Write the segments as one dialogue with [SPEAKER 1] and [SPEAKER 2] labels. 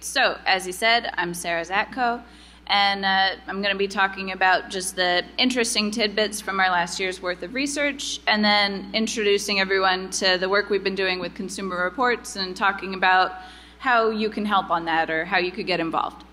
[SPEAKER 1] So, as he said, I'm Sarah Zatko, and uh, I'm going to be talking about just the interesting tidbits from our last year's worth of research, and then introducing everyone to the work we've been doing with Consumer Reports and talking about how you can help on that or how you could get involved.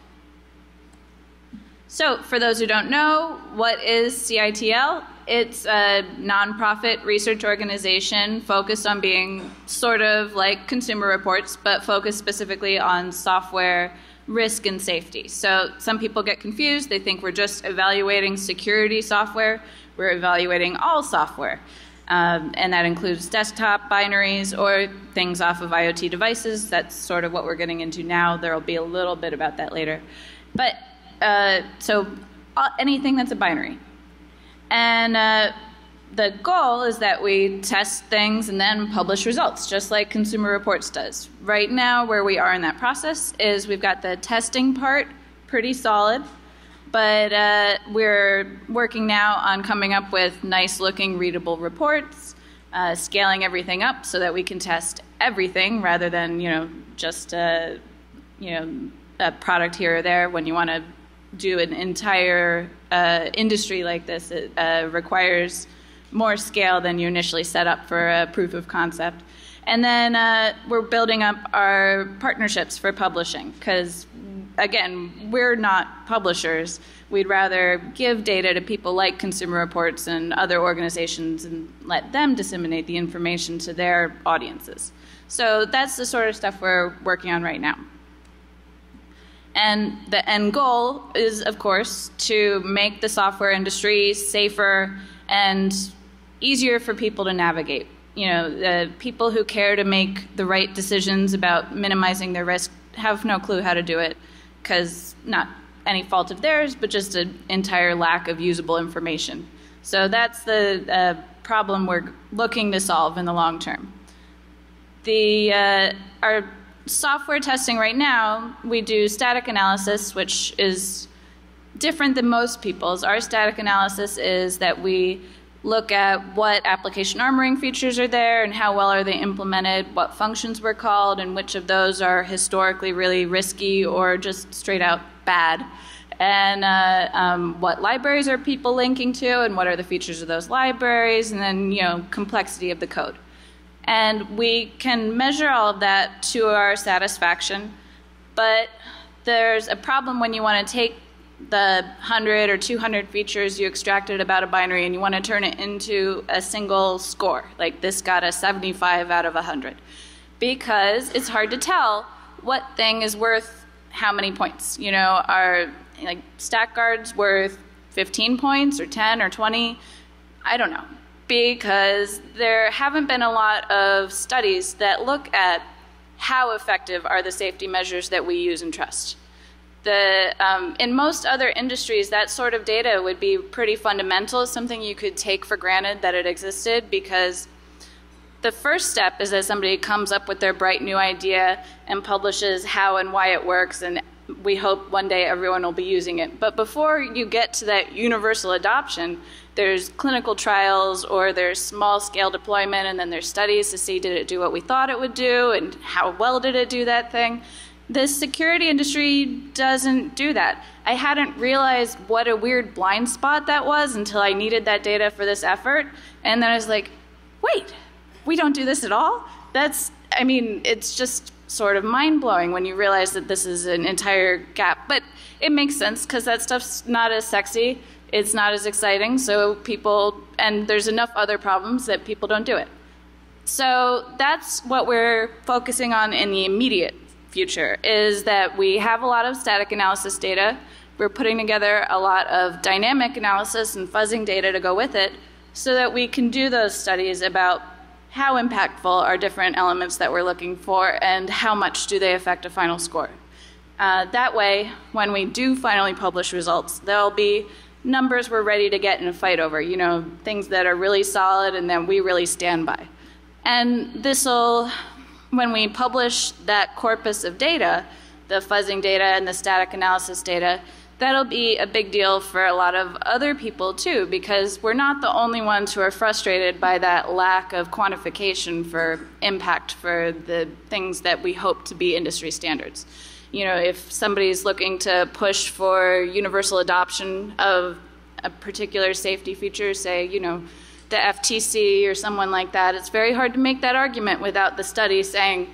[SPEAKER 1] So, for those who don't know, what is CITL? It's a nonprofit research organization focused on being sort of like Consumer Reports, but focused specifically on software risk and safety. So, some people get confused. They think we're just evaluating security software, we're evaluating all software. Um, and that includes desktop binaries or things off of IoT devices. That's sort of what we're getting into now. There will be a little bit about that later. But uh, so uh, anything that's a binary. And uh, the goal is that we test things and then publish results, just like Consumer Reports does. Right now, where we are in that process is we've got the testing part pretty solid, but uh, we're working now on coming up with nice looking, readable reports. Uh, scaling everything up so that we can test everything rather than you know just a, you know a product here or there when you want to do an entire uh, industry like this, it uh, requires more scale than you initially set up for a proof of concept. And then uh, we're building up our partnerships for publishing because, again, we're not publishers. We'd rather give data to people like Consumer Reports and other organizations and let them disseminate the information to their audiences. So that's the sort of stuff we're working on right now. And the end goal is, of course, to make the software industry safer and easier for people to navigate. You know, the people who care to make the right decisions about minimizing their risk have no clue how to do it because not any fault of theirs, but just an entire lack of usable information. So that's the uh, problem we're looking to solve in the long term. The, uh, our software testing right now, we do static analysis, which is different than most people's. Our static analysis is that we look at what application armoring features are there and how well are they implemented, what functions were called, and which of those are historically really risky or just straight out bad. And uh, um, what libraries are people linking to, and what are the features of those libraries, and then you know complexity of the code. And we can measure all of that to our satisfaction. But there's a problem when you want to take the 100 or 200 features you extracted about a binary and you want to turn it into a single score. Like this got a 75 out of 100. Because it's hard to tell what thing is worth how many points. You know, are like stack guards worth 15 points or 10 or 20? I don't know because there haven't been a lot of studies that look at how effective are the safety measures that we use and trust. The, um, in most other industries, that sort of data would be pretty fundamental, something you could take for granted that it existed because the first step is that somebody comes up with their bright new idea and publishes how and why it works, and we hope one day everyone will be using it. But before you get to that universal adoption, there's clinical trials or there's small scale deployment and then there's studies to see did it do what we thought it would do and how well did it do that thing? The security industry doesn't do that. I hadn't realized what a weird blind spot that was until i needed that data for this effort and then i was like wait we don't do this at all? That's i mean it's just sort of mind blowing when you realize that this is an entire gap but it makes sense because that stuff's not as sexy it's not as exciting, so people, and there's enough other problems that people don't do it. So that's what we're focusing on in the immediate future, is that we have a lot of static analysis data. We're putting together a lot of dynamic analysis and fuzzing data to go with it so that we can do those studies about how impactful are different elements that we're looking for and how much do they affect a final score. Uh, that way, when we do finally publish results, there'll be numbers we're ready to get in a fight over, you know, things that are really solid and that we really stand by. And this will, when we publish that corpus of data, the fuzzing data and the static analysis data, that'll be a big deal for a lot of other people too, because we're not the only ones who are frustrated by that lack of quantification for impact for the things that we hope to be industry standards. you know, if somebody's looking to push for universal adoption of a particular safety feature, say, you know, the FTC or someone like that, it's very hard to make that argument without the study saying,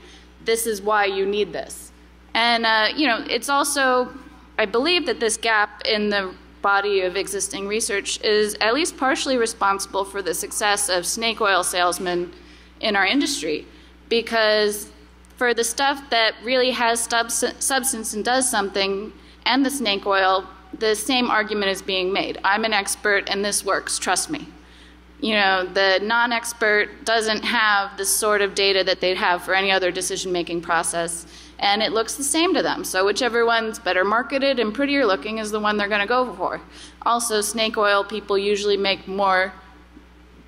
[SPEAKER 1] this is why you need this. And, uh, you know, it's also, I believe that this gap in the body of existing research is at least partially responsible for the success of snake oil salesmen in our industry. Because for the stuff that really has substance and does something, and the snake oil, the same argument is being made. I'm an expert and this works, trust me. You know, the non expert doesn't have the sort of data that they'd have for any other decision making process and it looks the same to them. So whichever one's better marketed and prettier looking is the one they're going to go for. Also, snake oil people usually make more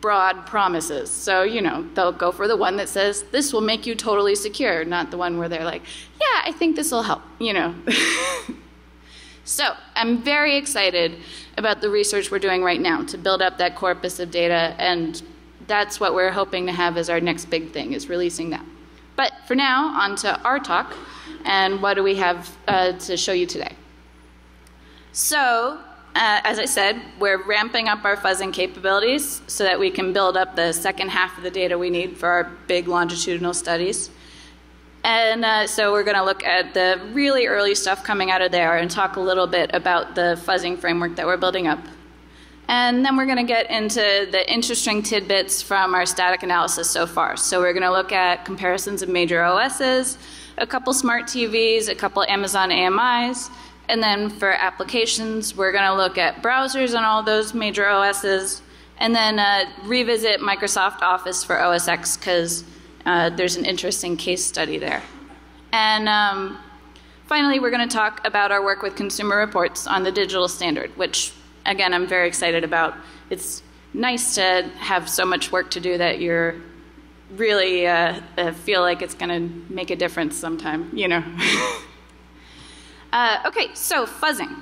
[SPEAKER 1] broad promises. So, you know, they'll go for the one that says, this will make you totally secure, not the one where they're like, yeah, I think this will help, you know. so, I'm very excited about the research we're doing right now to build up that corpus of data, and that's what we're hoping to have as our next big thing, is releasing that. But for now, on to our talk, and what do we have uh, to show you today? So, uh, as I said, we're ramping up our fuzzing capabilities so that we can build up the second half of the data we need for our big longitudinal studies. And uh, so we're going to look at the really early stuff coming out of there and talk a little bit about the fuzzing framework that we're building up. And then we're going to get into the interesting tidbits from our static analysis so far. So we're going to look at comparisons of major OSs, a couple smart TVs, a couple Amazon AMIs, and then for applications, we're going to look at browsers on all those major OSs, and then uh, revisit Microsoft Office for OS X because uh, there's an interesting case study there. And um, finally, we're going to talk about our work with Consumer Reports on the digital standard, which again, I'm very excited about. It's nice to have so much work to do that you're really uh, uh, feel like it's going to make a difference sometime, you know. uh, okay, so fuzzing.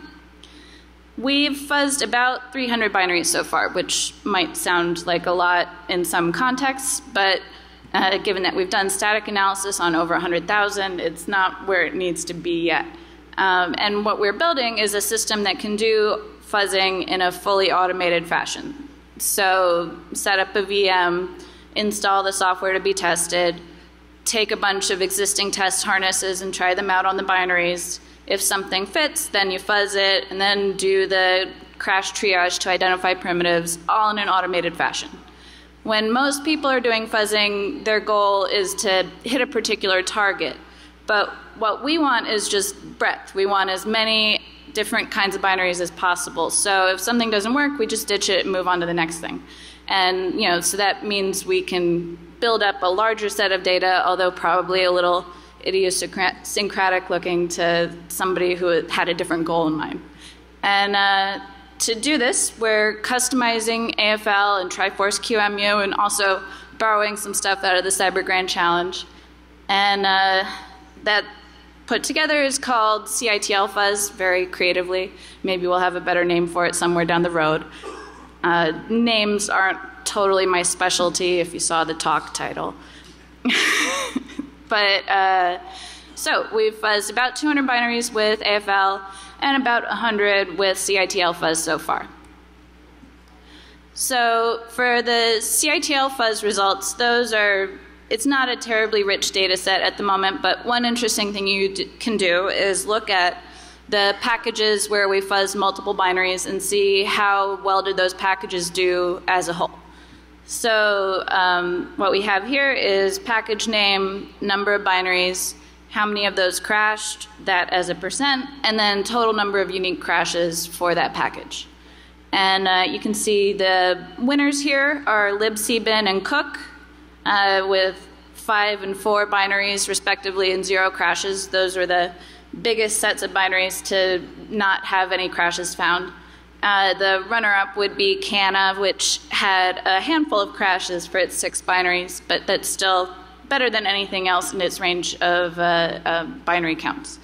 [SPEAKER 1] We've fuzzed about 300 binaries so far, which might sound like a lot in some contexts, but uh, given that we've done static analysis on over 100,000, it's not where it needs to be yet. Um, and what we're building is a system that can do fuzzing in a fully automated fashion. So set up a VM, install the software to be tested, take a bunch of existing test harnesses and try them out on the binaries. If something fits, then you fuzz it, and then do the crash triage to identify primitives, all in an automated fashion. When most people are doing fuzzing, their goal is to hit a particular target. But what we want is just breadth. We want as many different kinds of binaries as possible. So if something doesn't work, we just ditch it and move on to the next thing. And you know, so that means we can build up a larger set of data, although probably a little idiosyncratic looking to somebody who had a different goal in mind. And uh, to do this, we're customizing AFL and Triforce QEMU and also borrowing some stuff out of the Cyber Grand Challenge. And uh, that put together is called CITL Fuzz, very creatively. Maybe we'll have a better name for it somewhere down the road. Uh, names aren't totally my specialty if you saw the talk title. but uh, so we've fuzzed about 200 binaries with AFL and about 100 with CITL Fuzz so far. So for the CITL Fuzz results, those are it's not a terribly rich data set at the moment, but one interesting thing you can do is look at the packages where we fuzz multiple binaries and see how well did those packages do as a whole. So um, what we have here is package name, number of binaries, how many of those crashed, that as a percent, and then total number of unique crashes for that package. And uh, you can see the winners here are libcbin and cook uh, with five and four binaries respectively and zero crashes. Those were the biggest sets of binaries to not have any crashes found. Uh, the runner-up would be Canna, which had a handful of crashes for its six binaries, but that's still better than anything else in its range of uh, binary counts.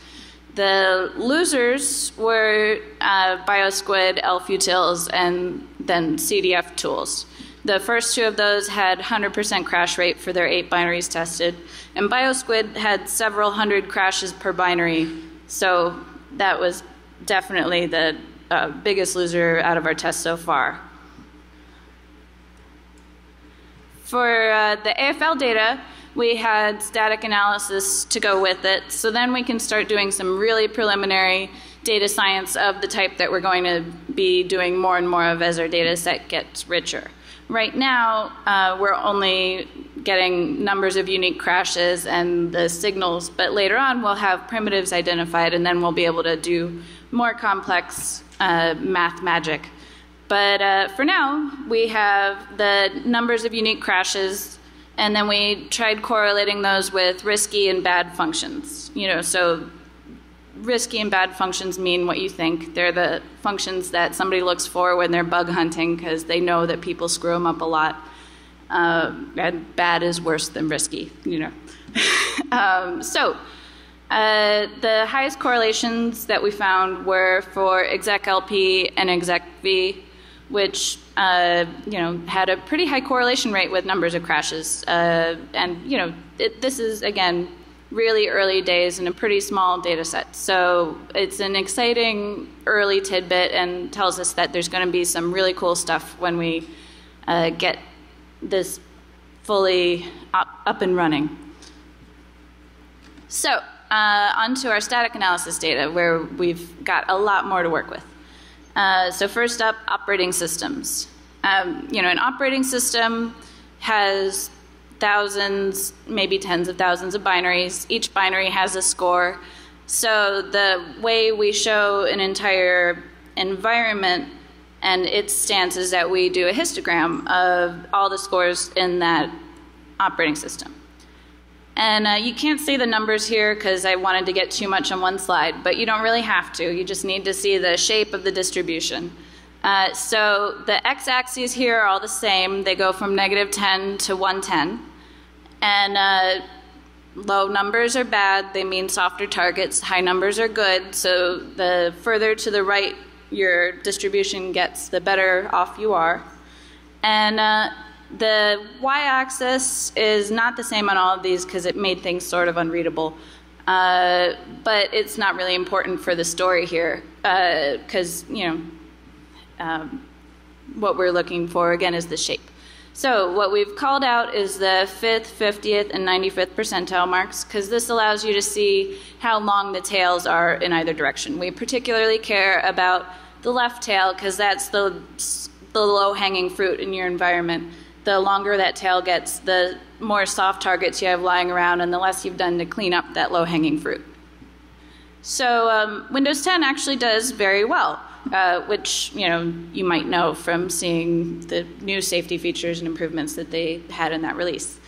[SPEAKER 1] The losers were uh, BioSquid, elfutils, and then CDF tools. The first two of those had 100% crash rate for their eight binaries tested, and BioSquid had several hundred crashes per binary So that was definitely the uh, biggest loser out of our tests so far. For uh, the AFL data, we had static analysis to go with it. So then we can start doing some really preliminary data science of the type that we're going to be doing more and more of as our data set gets richer. Right now, uh, we're only getting numbers of unique crashes and the signals, but later on we'll have primitives identified and then we'll be able to do more complex uh, math magic. But uh, for now, we have the numbers of unique crashes, and then we tried correlating those with risky and bad functions. You know, so risky and bad functions mean what you think. They're the functions that somebody looks for when they're bug hunting because they know that people screw them up a lot. Uh, and bad is worse than risky, you know. um, so, uh, the highest correlations that we found were for execlp and exec V, which uh, you know had a pretty high correlation rate with numbers of crashes. Uh, and you know, it, this is again really early days in a pretty small data set. So it's an exciting early tidbit and tells us that there's going to be some really cool stuff when we uh, get this fully up, up and running. So, uh, onto our static analysis data, where we've got a lot more to work with. Uh, so, first up, operating systems. Um, you know, an operating system has thousands, maybe tens of thousands of binaries. Each binary has a score. So the way we show an entire environment and its stance is that we do a histogram of all the scores in that operating system. And uh, you can't see the numbers here because I wanted to get too much on one slide, but you don't really have to. You just need to see the shape of the distribution. Uh, so the x-axes here are all the same. They go from negative 10 to 110. And uh, low numbers are bad. They mean softer targets. High numbers are good. So the further to the right your distribution gets, the better off you are. And uh, the y-axis is not the same on all of these because it made things sort of unreadable. Uh, but it's not really important for the story here because, uh, you know, um, what we're looking for again is the shape. So what we've called out is the 5th, 50th, and 95th percentile marks because this allows you to see how long the tails are in either direction. We particularly care about the left tail because that's the, the low-hanging fruit in your environment. The longer that tail gets, the more soft targets you have lying around and the less you've done to clean up that low-hanging fruit. So um, Windows 10 actually does very well uh, which you know you might know from seeing the new safety features and improvements that they had in that release.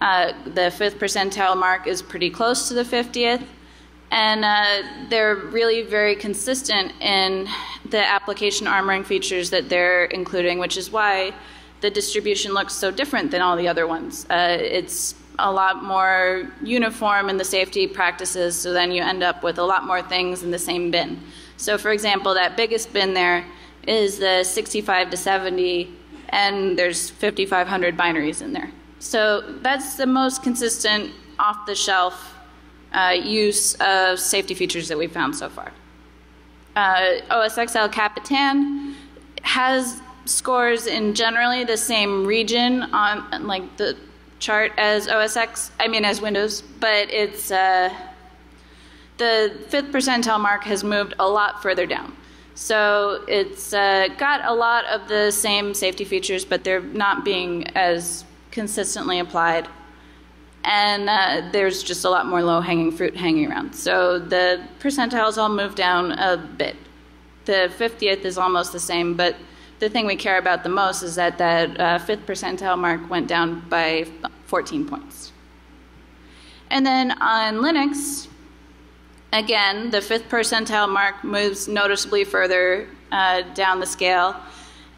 [SPEAKER 1] Uh, the fifth percentile mark is pretty close to the 50th, and uh, they're really very consistent in the application armoring features that they're including, which is why the distribution looks so different than all the other ones. Uh, it's a lot more uniform in the safety practices, so then you end up with a lot more things in the same bin. So, for example, that biggest bin there is the 65 to 70, and there's 5,500 binaries in there. So, that's the most consistent off the shelf uh, use of safety features that we've found so far. Uh, OS X El Capitan has scores in generally the same region on like the chart as OSX, I mean as Windows, but it's uh, the fifth percentile mark has moved a lot further down. So it's uh, got a lot of the same safety features, but they're not being as consistently applied. And uh, there's just a lot more low hanging fruit hanging around. So the percentiles all move down a bit. The 50th is almost the same, but the thing we care about the most is that that uh, fifth percentile mark went down by 14 points. And then on Linux, Again, the fifth percentile mark moves noticeably further uh, down the scale,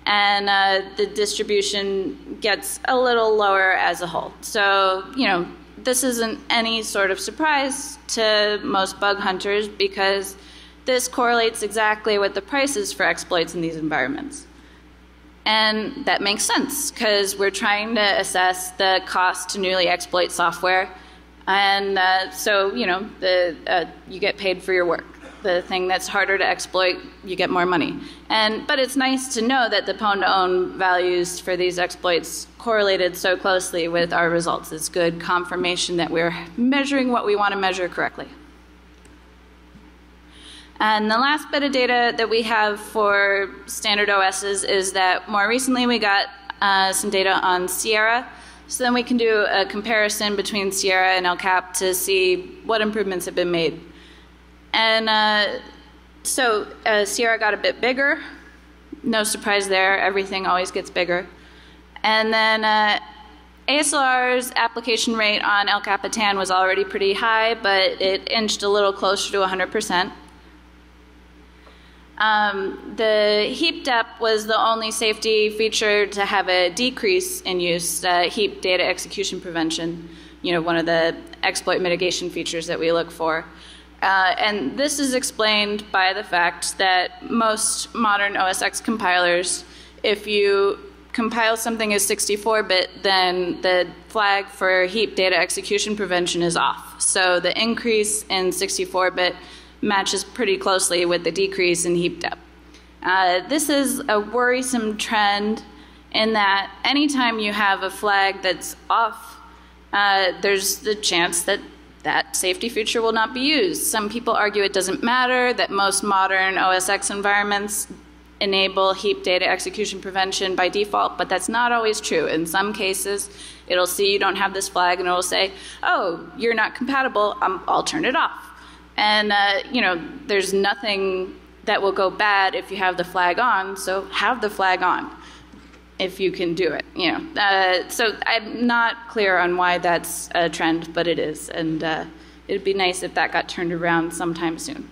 [SPEAKER 1] and uh, the distribution gets a little lower as a whole. So, you know, this isn't any sort of surprise to most bug hunters because this correlates exactly with the prices for exploits in these environments. And that makes sense because we're trying to assess the cost to newly exploit software And uh, so, you know, the, uh, you get paid for your work. The thing that's harder to exploit, you get more money. And, but it's nice to know that the Pwn2Own values for these exploits correlated so closely with our results. It's good confirmation that we're measuring what we want to measure correctly. And the last bit of data that we have for standard OSs is that more recently we got uh, some data on Sierra. So then we can do a comparison between Sierra and El Cap to see what improvements have been made. And uh, so uh, Sierra got a bit bigger. No surprise there, everything always gets bigger. And then uh, ASLR's application rate on El Capitan was already pretty high, but it inched a little closer to 100%. Um, the heap DEP was the only safety feature to have a decrease in use, uh, heap data execution prevention, you know, one of the exploit mitigation features that we look for. Uh, and this is explained by the fact that most modern OS X compilers, if you compile something as 64 bit, then the flag for heap data execution prevention is off. So the increase in 64 bit matches pretty closely with the decrease in heap DEP. Uh, this is a worrisome trend in that anytime you have a flag that's off, uh, there's the chance that that safety feature will not be used. Some people argue it doesn't matter, that most modern OS X environments enable heap data execution prevention by default, but that's not always true. In some cases, it'll see you don't have this flag and it'll say, oh, you're not compatible, um, I'll turn it off. And, uh, you know, there's nothing that will go bad if you have the flag on, so have the flag on if you can do it, you know. Uh, so I'm not clear on why that's a trend, but it is. And uh, it'd be nice if that got turned around sometime soon.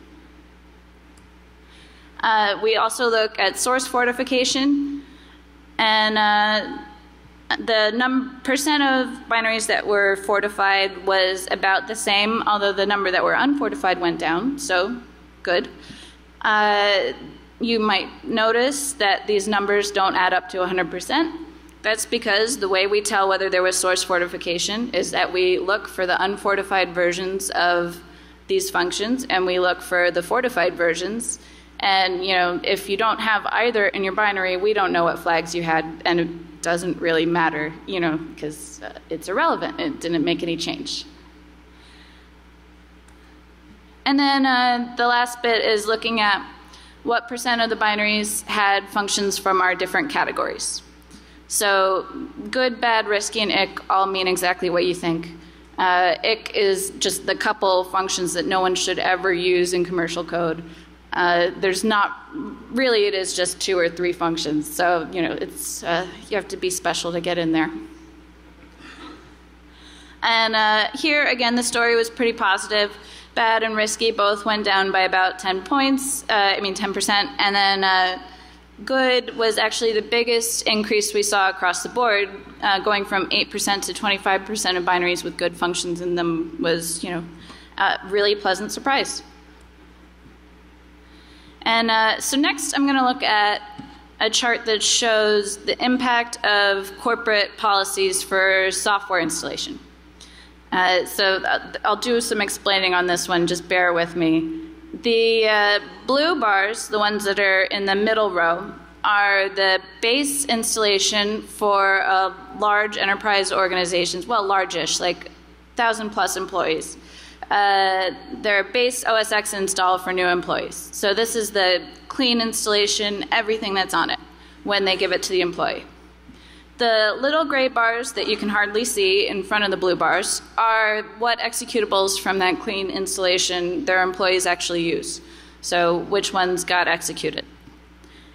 [SPEAKER 1] Uh, we also look at source fortification. And uh, the num- percent of binaries that were fortified was about the same, although the number that were unfortified went down, so good. Uh, you might notice that these numbers don't add up to 100%. That's because the way we tell whether there was source fortification is that we look for the unfortified versions of these functions and we look for the fortified versions. And you know, if you don't have either in your binary, we don't know what flags you had, and it doesn't really matter, you know, because uh, it's irrelevant. It didn't make any change. And then uh, the last bit is looking at what percent of the binaries had functions from our different categories. So good, bad, risky, and ick all mean exactly what you think. Uh, ick is just the couple functions that no one should ever use in commercial code. Uh, there's not really, it is just two or three functions. So, you know, it's, uh, you have to be special to get in there. And uh, here, again, the story was pretty positive. Bad and risky both went down by about 10 points, uh, I mean 10%. And then uh, good was actually the biggest increase we saw across the board, going from 8% to 25% of binaries with good functions in them was, you know, a really pleasant surprise. And uh, so next I'm going to look at a chart that shows the impact of corporate policies for software installation. Uh, so uh, I'll do some explaining on this one, just bear with me. The uh, blue bars, the ones that are in the middle row, are the base installation for uh, large enterprise organizations, well, largish, like 1,000 plus employees uh, their base OS X install for new employees. So this is the clean installation, everything that's on it when they give it to the employee. The little gray bars that you can hardly see in front of the blue bars are what executables from that clean installation their employees actually use. So which ones got executed.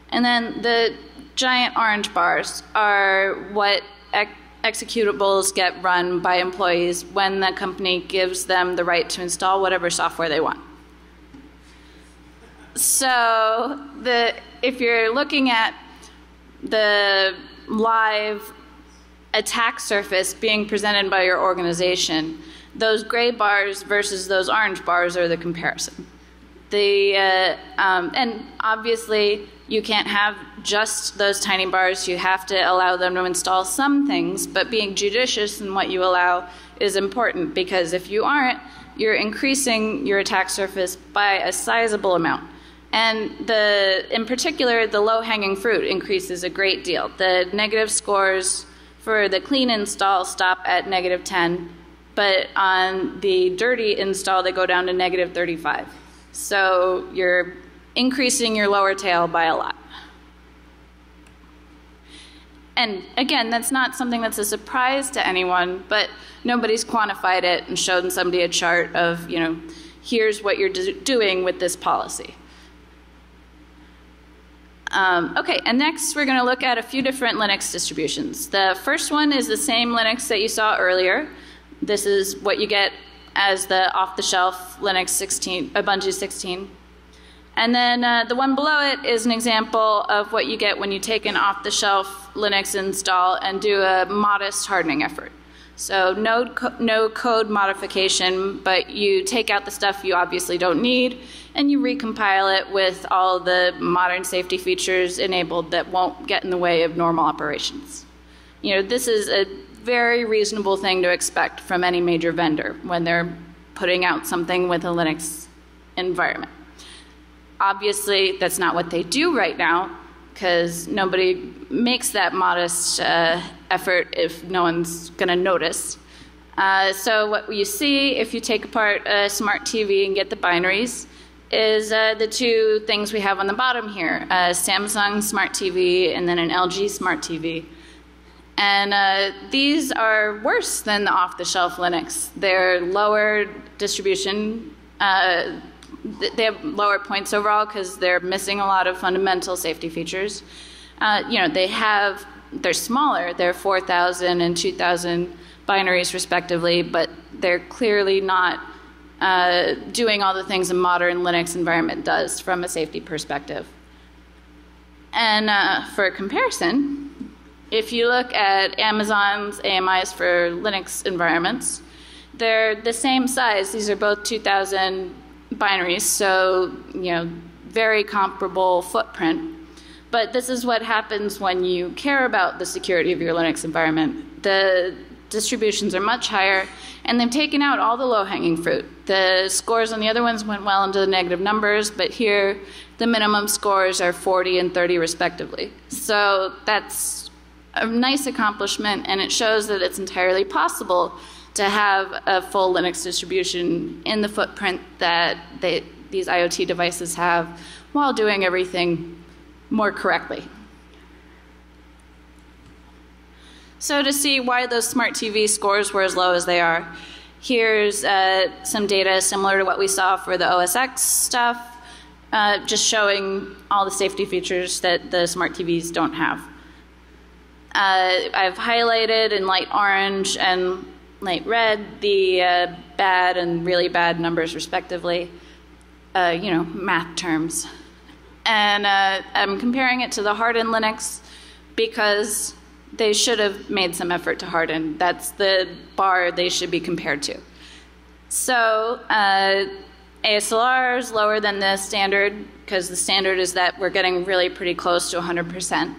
[SPEAKER 1] And then the giant orange bars are what executables get run by employees when the company gives them the right to install whatever software they want. So the if you're looking at the live attack surface being presented by your organization, those gray bars versus those orange bars are the comparison. The uh, um, and obviously you can't have just those tiny bars. You have to allow them to install some things, but being judicious in what you allow is important because if you aren't, you're increasing your attack surface by a sizable amount. And the, in particular, the low hanging fruit increases a great deal. The negative scores for the clean install stop at negative 10, but on the dirty install, they go down to negative 35. So you're increasing your lower tail by a lot. And again, that's not something that's a surprise to anyone, but nobody's quantified it and shown somebody a chart of, you know, here's what you're do doing with this policy. Um, okay, and next we're going to look at a few different Linux distributions. The first one is the same Linux that you saw earlier. This is what you get as the off-the-shelf Linux 16, Ubuntu uh, 16. And then uh, the one below it is an example of what you get when you take an off-the-shelf Linux install and do a modest hardening effort. So no, co no code modification, but you take out the stuff you obviously don't need and you recompile it with all the modern safety features enabled that won't get in the way of normal operations. You know, this is a very reasonable thing to expect from any major vendor when they're putting out something with a Linux environment. Obviously, that's not what they do right now because nobody makes that modest uh, effort if no one's going to notice. Uh, so, what you see if you take apart a smart TV and get the binaries is uh, the two things we have on the bottom here a Samsung Smart TV and then an LG Smart TV. And uh, these are worse than the off the shelf Linux. They're lower distribution, uh, they have lower points overall because they're missing a lot of fundamental safety features. Uh, you know, they have, they're smaller, they're 4,000 and 2,000 binaries respectively, but they're clearly not uh, doing all the things a modern Linux environment does from a safety perspective. And uh, for comparison, if you look at Amazon's AMIs for Linux environments, they're the same size. These are both 2,000 binaries, so you know, very comparable footprint. But this is what happens when you care about the security of your Linux environment. The distributions are much higher, and they've taken out all the low hanging fruit. The scores on the other ones went well into the negative numbers, but here the minimum scores are 40 and 30 respectively. So that's a nice accomplishment, and it shows that it's entirely possible to have a full Linux distribution in the footprint that they, these IoT devices have while doing everything more correctly. So to see why those smart TV scores were as low as they are, here's uh, some data similar to what we saw for the OS X stuff, uh, just showing all the safety features that the smart TVs don't have. Uh, I've highlighted in light orange and light red the uh, bad and really bad numbers respectively, uh, you know, math terms. And uh, I'm comparing it to the hardened Linux because they should have made some effort to harden. That's the bar they should be compared to. So uh, ASLR is lower than the standard because the standard is that we're getting really pretty close to 100%.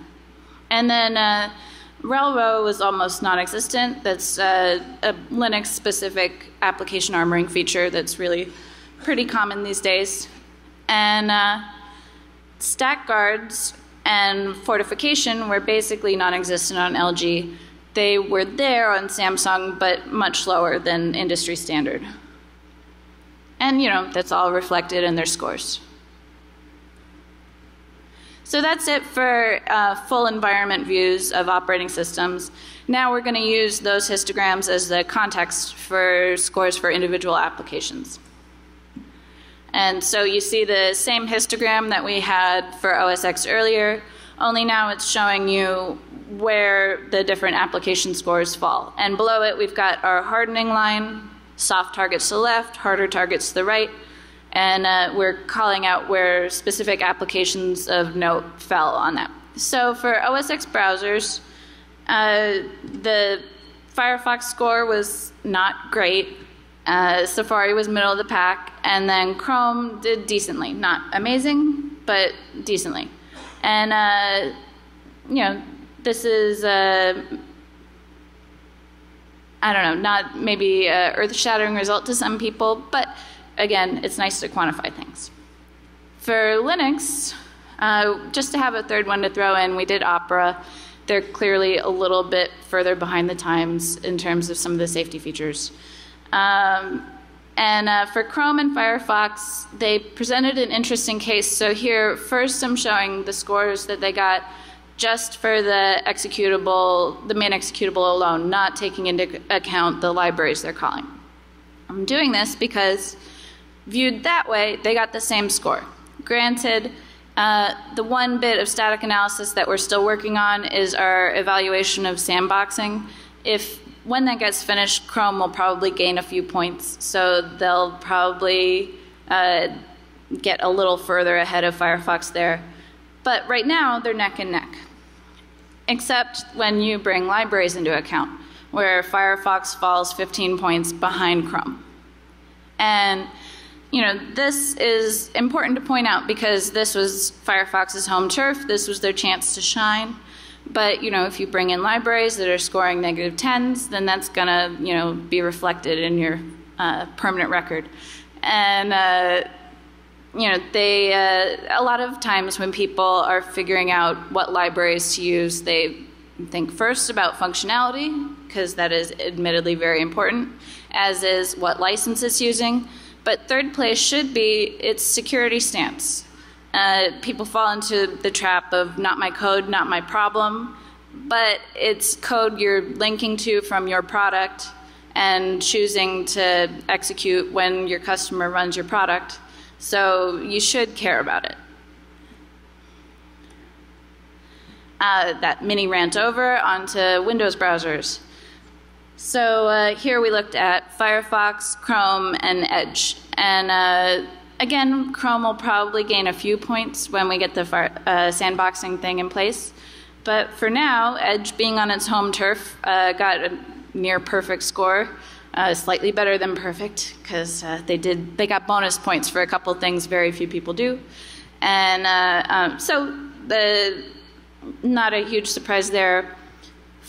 [SPEAKER 1] And then uh, RelRo is almost non-existent. That's uh, a Linux-specific application armoring feature that's really pretty common these days. And uh, stack guards and fortification were basically non-existent on LG. They were there on Samsung, but much lower than industry standard. And you know, that's all reflected in their scores. So that's it for uh, full environment views of operating systems. Now we're going to use those histograms as the context for scores for individual applications. And so you see the same histogram that we had for OS X earlier, only now it's showing you where the different application scores fall. And below it, we've got our hardening line, soft targets to the left, harder targets to the right, and uh, we're calling out where specific applications of note fell on that. So for OS X browsers, uh, the Firefox score was not great. Uh, Safari was middle of the pack, and then Chrome did decently. Not amazing, but decently. And, uh, you know, this is, uh, I don't know, not maybe a earth-shattering result to some people, but again, it's nice to quantify things. For Linux, uh, just to have a third one to throw in, we did Opera. They're clearly a little bit further behind the times in terms of some of the safety features. Um, and uh, for Chrome and Firefox, they presented an interesting case. So here, first I'm showing the scores that they got just for the executable, the main executable alone, not taking into account the libraries they're calling. I'm doing this because viewed that way, they got the same score. Granted, uh, the one bit of static analysis that we're still working on is our evaluation of sandboxing. If when that gets finished, Chrome will probably gain a few points, so they'll probably uh, get a little further ahead of Firefox there. But right now, they're neck and neck, except when you bring libraries into account, where Firefox falls 15 points behind Chrome. And you know, this is important to point out because this was Firefox's home turf. This was their chance to shine. But, you know, if you bring in libraries that are scoring negative tens, then that's going to, you know, be reflected in your uh, permanent record. And, uh, you know, they, uh, a lot of times when people are figuring out what libraries to use, they think first about functionality, because that is admittedly very important, as is what license it's using. But third place should be its security stance. Uh, people fall into the trap of not my code, not my problem, but it's code you're linking to from your product and choosing to execute when your customer runs your product. So you should care about it. Uh, that mini rant over onto Windows browsers. So uh, here we looked at Firefox, Chrome, and Edge. And uh, again, Chrome will probably gain a few points when we get the uh, sandboxing thing in place. But for now, Edge being on its home turf uh, got a near perfect score. Uh, slightly better than perfect because uh, they did they got bonus points for a couple things very few people do, and um, so the not a huge surprise there.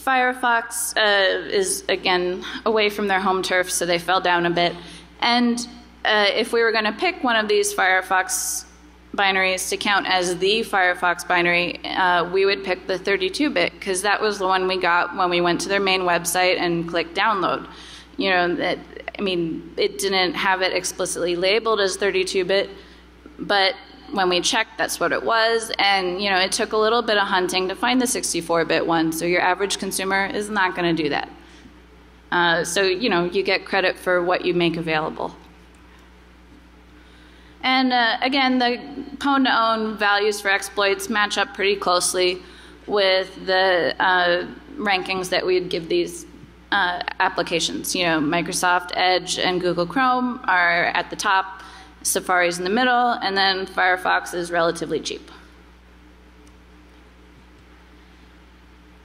[SPEAKER 1] Firefox uh, is, again, away from their home turf, so they fell down a bit. And uh, if we were going to pick one of these Firefox binaries to count as the Firefox binary, uh, we would pick the 32 bit because that was the one we got when we went to their main website and clicked download. You know, that, I mean, it didn't have it explicitly labeled as 32 bit, but when we checked, that's what it was. And you know, it took a little bit of hunting to find the 64-bit one. So your average consumer is not going to do that. Uh, so you know, you get credit for what you make available. And uh, again, the Pwn2Own values for exploits match up pretty closely with the uh, rankings that we'd give these uh, applications. You know, Microsoft Edge and Google Chrome are at the top Safari's in the middle, and then Firefox is relatively cheap.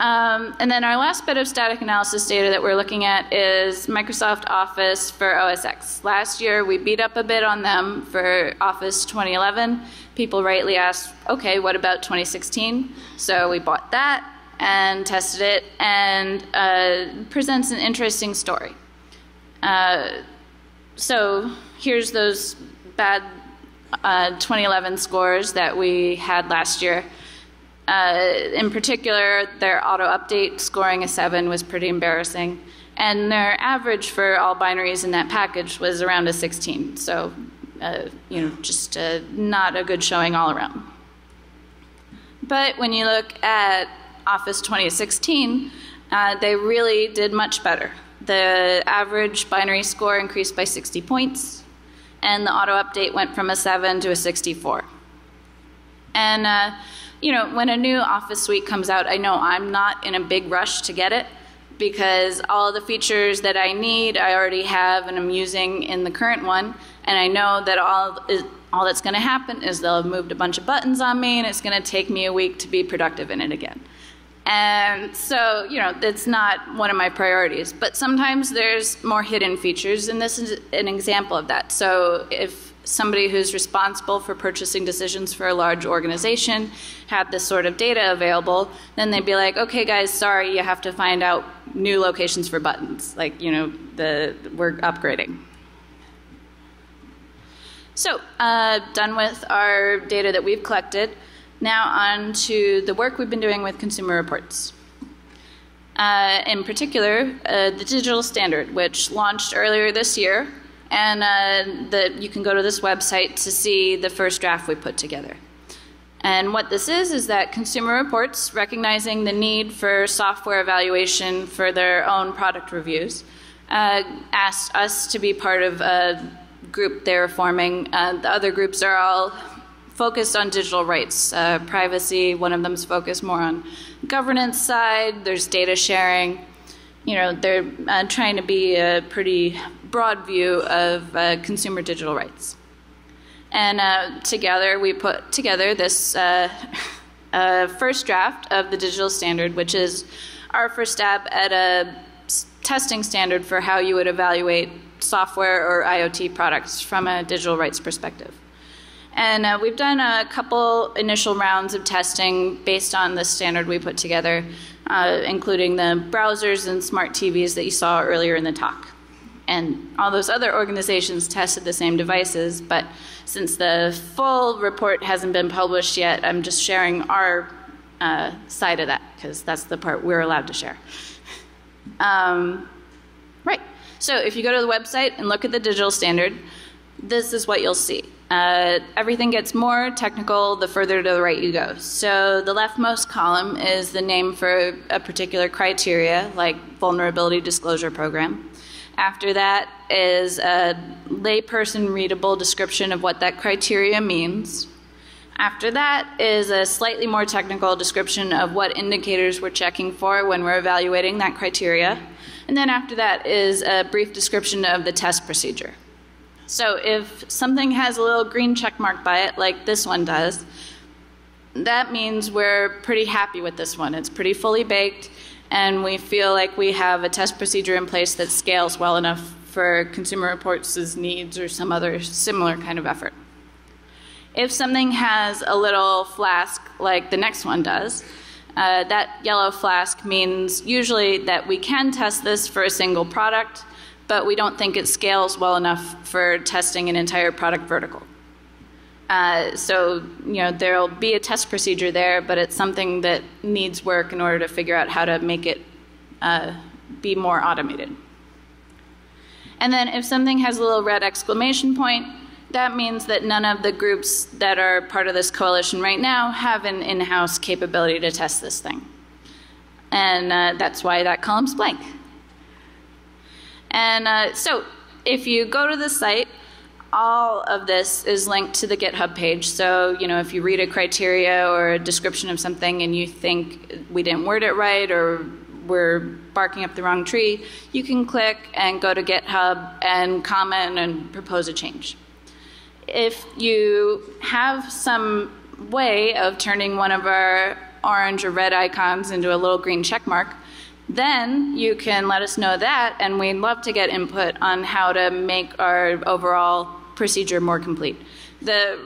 [SPEAKER 1] Um, and then our last bit of static analysis data that we're looking at is Microsoft Office for OS X. Last year we beat up a bit on them for Office 2011. People rightly asked, okay, what about 2016? So we bought that and tested it and uh, presents an interesting story. Uh, so here's those bad uh, 2011 scores that we had last year. Uh, in particular, their auto update scoring a 7 was pretty embarrassing. And their average for all binaries in that package was around a 16. So, uh, you know, just uh, not a good showing all around. But when you look at Office 2016, uh, they really did much better. The average binary score increased by 60 points and the auto update went from a 7 to a 64. And, uh, you know, when a new Office suite comes out, I know I'm not in a big rush to get it because all the features that I need I already have and I'm using in the current one, and I know that all is, all that's going to happen is they'll have moved a bunch of buttons on me and it's going to take me a week to be productive in it again. And so, you know, it's not one of my priorities. But sometimes there's more hidden features, and this is an example of that. So if somebody who's responsible for purchasing decisions for a large organization had this sort of data available, then they'd be like, okay, guys, sorry, you have to find out new locations for buttons. Like, you know, the, we're upgrading. So, uh, done with our data that we've collected. Now, on to the work we've been doing with consumer reports. Uh, in particular, uh, the digital standard, which launched earlier this year, and uh, the, you can go to this website to see the first draft we put together. And what this is, is that Consumer Reports, recognizing the need for software evaluation for their own product reviews, uh, asked us to be part of a group they're forming. Uh, the other groups are all focused on digital rights, uh, privacy. One of them is focused more on governance side. There's data sharing. You know, they're uh, trying to be a pretty broad view of uh, consumer digital rights. And uh, together, we put together this uh, uh, first draft of the digital standard, which is our first stab at a testing standard for how you would evaluate software or IoT products from a digital rights perspective. And uh, we've done a couple initial rounds of testing based on the standard we put together, uh, including the browsers and smart TVs that you saw earlier in the talk. And all those other organizations tested the same devices, but since the full report hasn't been published yet, I'm just sharing our uh, side of that because that's the part we're allowed to share. Um, right. So if you go to the website and look at the digital standard, this is what you'll see. Uh, everything gets more technical the further to the right you go. So the leftmost column is the name for a particular criteria, like vulnerability disclosure program. After that is a layperson readable description of what that criteria means. After that is a slightly more technical description of what indicators we're checking for when we're evaluating that criteria. And then after that is a brief description of the test procedure. So if something has a little green check mark by it, like this one does, that means we're pretty happy with this one. It's pretty fully baked, and we feel like we have a test procedure in place that scales well enough for Consumer Reports' needs or some other similar kind of effort. If something has a little flask like the next one does, uh, that yellow flask means usually that we can test this for a single product, but we don't think it scales well enough for testing an entire product vertical. Uh, so, you know, there'll be a test procedure there, but it's something that needs work in order to figure out how to make it uh, be more automated. And then if something has a little red exclamation point, that means that none of the groups that are part of this coalition right now have an in-house capability to test this thing. And uh, that's why that column's blank. And uh, so if you go to the site, all of this is linked to the GitHub page. So, you know, if you read a criteria or a description of something and you think we didn't word it right or we're barking up the wrong tree, you can click and go to GitHub and comment and propose a change. If you have some way of turning one of our orange or red icons into a little green check mark, then you can let us know that, and we'd love to get input on how to make our overall procedure more complete. The,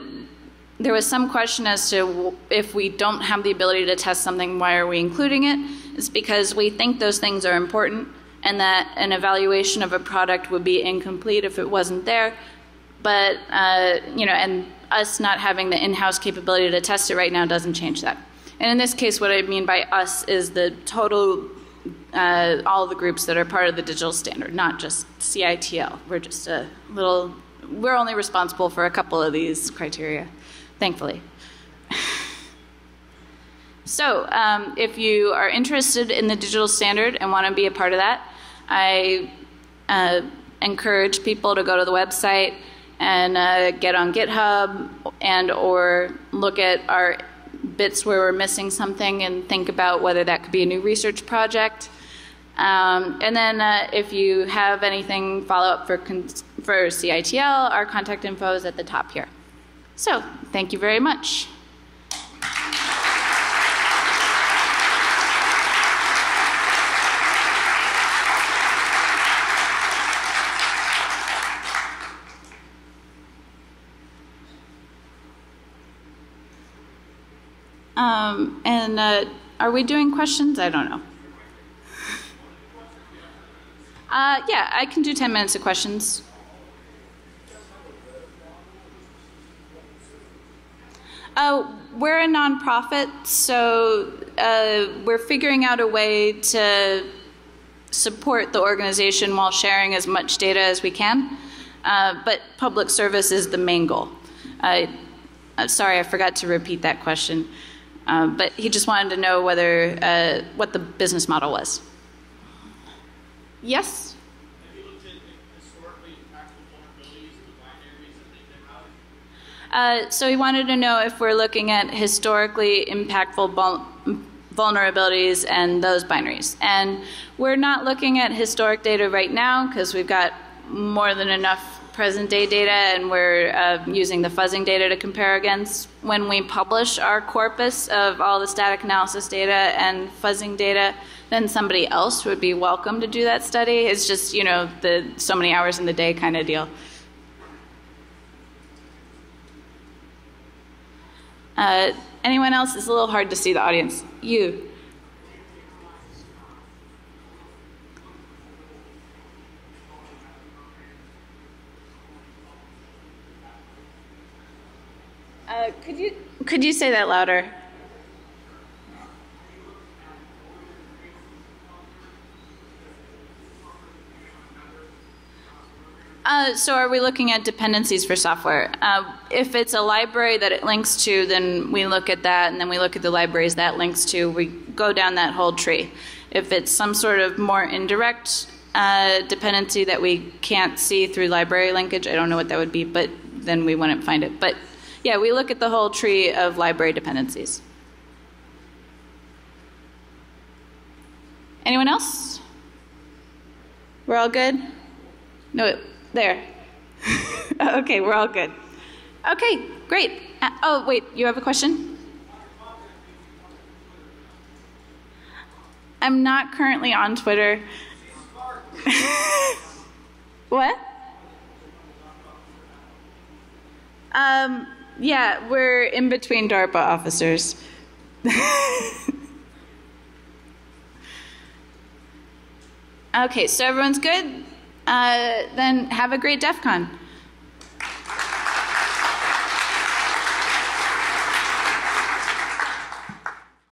[SPEAKER 1] there was some question as to if we don't have the ability to test something, why are we including it? It's because we think those things are important and that an evaluation of a product would be incomplete if it wasn't there. But, uh, you know, and us not having the in-house capability to test it right now doesn't change that. And in this case, what I mean by us is the total uh, all the groups that are part of the digital standard, not just CITL. We're just a little, we're only responsible for a couple of these criteria, thankfully. so, um, if you are interested in the digital standard and want to be a part of that, I uh, encourage people to go to the website and uh, get on GitHub and or look at our bits where we're missing something and think about whether that could be a new research project. Um, and then uh, if you have anything follow up for, for CITL, our contact info is at the top here. So thank you very much. Um, and uh, are we doing questions? I don't know. Uh, yeah, I can do 10 minutes of questions. Uh, we're a nonprofit, so uh, we're figuring out a way to support the organization while sharing as much data as we can. Uh, but public service is the main goal. Sorry, I forgot to repeat that question. Uh, but he just wanted to know whether uh, what the business model was. Yes. Uh, so he wanted to know if we're looking at historically impactful vulnerabilities and those binaries. And we're not looking at historic data right now because we've got more than enough present day data and we're uh, using the fuzzing data to compare against. When we publish our corpus of all the static analysis data and fuzzing data, then somebody else would be welcome to do that study. It's just, you know, the so many hours in the day kind of deal. Uh, anyone else? It's a little hard to see the audience. You. Uh, could you could you say that louder? Uh, so are we looking at dependencies for software? Uh, if it's a library that it links to, then we look at that, and then we look at the libraries that links to. We go down that whole tree. If it's some sort of more indirect uh, dependency that we can't see through library linkage, I don't know what that would be, but then we wouldn't find it. But yeah, we look at the whole tree of library dependencies. Anyone else? We're all good? No. There. okay, we're all good. Okay, great. Uh, oh, wait, you have a question? I'm not currently on Twitter. what? Um, yeah, we're in between DARPA officers. okay, so everyone's good? Uh, then have a great DEF CON.